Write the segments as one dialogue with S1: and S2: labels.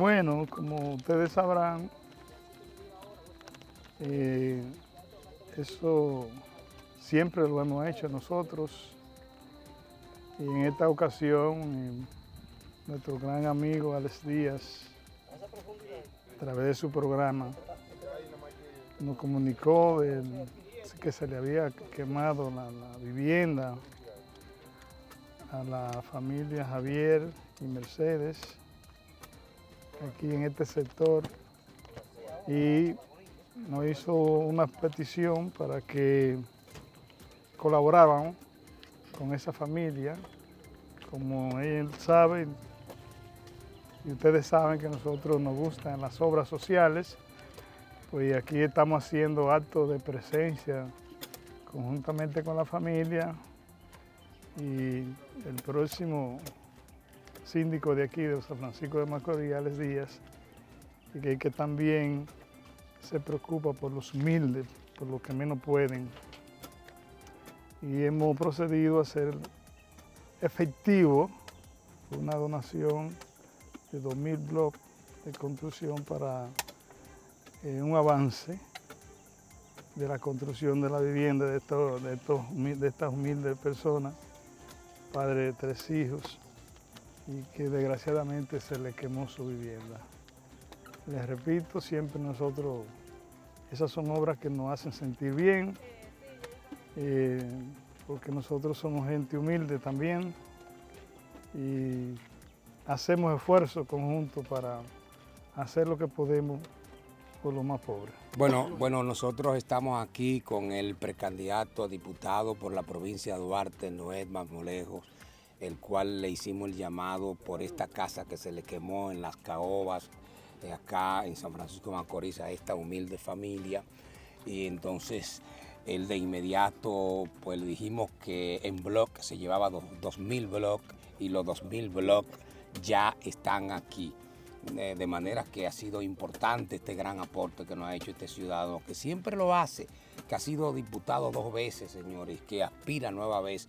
S1: Bueno, como ustedes sabrán, eh, eso siempre lo hemos hecho nosotros. Y en esta ocasión, eh, nuestro gran amigo Alex Díaz, a través de su programa, nos comunicó que se le había quemado la, la vivienda a la familia Javier y Mercedes aquí en este sector y nos hizo una petición para que colaboraban con esa familia. Como él sabe, y ustedes saben que nosotros nos gustan las obras sociales, pues aquí estamos haciendo actos de presencia conjuntamente con la familia y el próximo síndico de aquí, de San Francisco de Macorís, Alex Díaz, y que, también se preocupa por los humildes, por los que menos pueden. Y hemos procedido a hacer efectivo una donación de 2.000 bloques de construcción para eh, un avance de la construcción de la vivienda de, de estas humildes personas, padre de tres hijos, y que desgraciadamente se le quemó su vivienda. Les repito, siempre nosotros, esas son obras que nos hacen sentir bien, eh, porque nosotros somos gente humilde también y hacemos esfuerzo conjunto para hacer lo que podemos por los más pobres.
S2: Bueno, bueno, nosotros estamos aquí con el precandidato a diputado por la provincia de Duarte, Noé Marmolejos, el cual le hicimos el llamado por esta casa que se le quemó en las caobas, eh, acá en San Francisco de Macorís, a esta humilde familia. Y entonces él de inmediato, pues le dijimos que en blog se llevaba 2.000 blogs y los 2.000 blogs ya están aquí de manera que ha sido importante este gran aporte que nos ha hecho este ciudadano, que siempre lo hace, que ha sido diputado dos veces, señores, que aspira nueva vez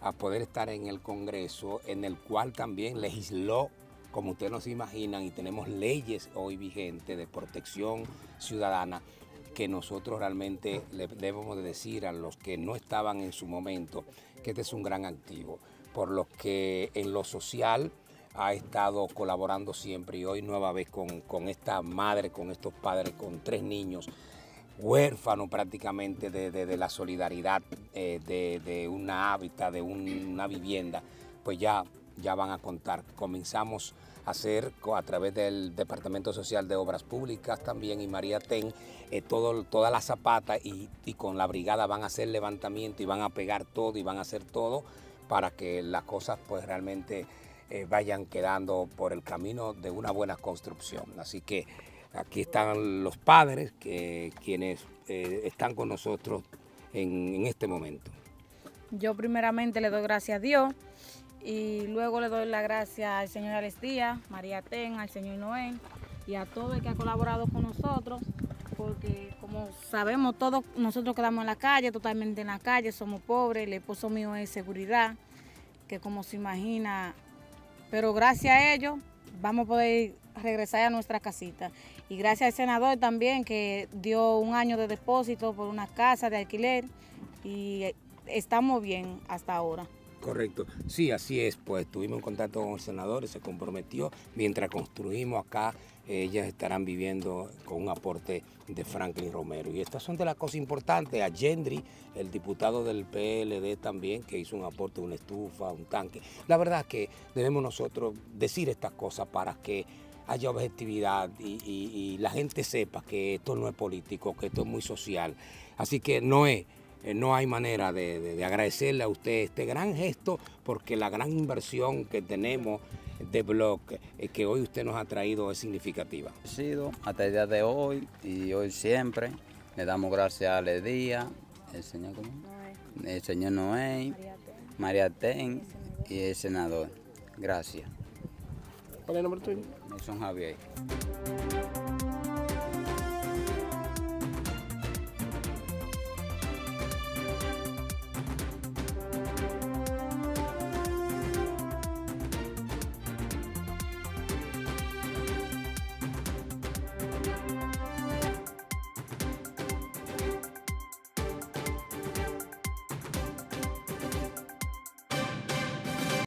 S2: a poder estar en el Congreso, en el cual también legisló, como ustedes nos imaginan, y tenemos leyes hoy vigentes de protección ciudadana, que nosotros realmente le debemos de decir a los que no estaban en su momento que este es un gran activo, por lo que en lo social ha estado colaborando siempre y hoy nueva vez con, esta madre, con estos padres, con tres niños huérfanos prácticamente de, la solidaridad eh, de, una hábitat, de una vivienda, pues ya, ya van a contar. Comenzamos a hacer a través del Departamento Social de Obras Públicas también y María Ten, eh, todo, toda la zapata y, y con la brigada van a hacer levantamiento y van a pegar todo y van a hacer todo para que las cosas pues realmente eh, vayan quedando por el camino de una buena construcción. Así que aquí están los padres que, quienes eh, están con nosotros en, este momento.
S3: Yo primeramente le doy gracias a Dios y luego le doy las gracias al señor Alex Díaz, María Ten, al señor Noé y a todo el que ha colaborado con nosotros, porque como sabemos todos nosotros quedamos en la calle, totalmente en la calle, somos pobres, el esposo mío es seguridad, que como se imagina pero gracias a ellos vamos a poder regresar a nuestra casita. Y gracias al senador también que dio un año de depósito por una casa de alquiler y estamos bien hasta ahora.
S2: Correcto, sí, así es, pues estuvimos en contacto con el senador y se comprometió, mientras construimos acá, ellas estarán viviendo con un aporte de Franklin Romero. Y estas son de las cosas importantes, a Gendry, el diputado del PLD también, que hizo un aporte, una estufa, un tanque. La verdad que debemos nosotros decir estas cosas para que haya objetividad y, y la gente sepa que esto no es político, que esto es muy social. Así que no es eh, no hay manera de, agradecerle a usted este gran gesto porque la gran inversión que tenemos de blog eh, que hoy usted nos ha traído es significativa.
S4: Sido hasta el día de hoy y hoy siempre le damos gracias a Le Díaz, el señor, Noé. el señor Noé, María Ten y el senador. Gracias.
S5: ¿Cuál es el nombre tuyo?
S4: Nelson Javier.